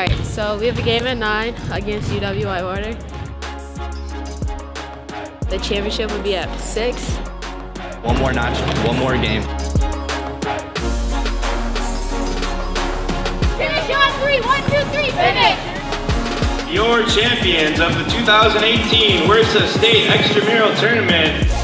Alright, so we have a game at 9 against UWI Whitewater. The championship would be at 6. One more notch, one more game. Finish on three. One, two, three. Finish. Your champions of the 2018 Worcester State Extramural Tournament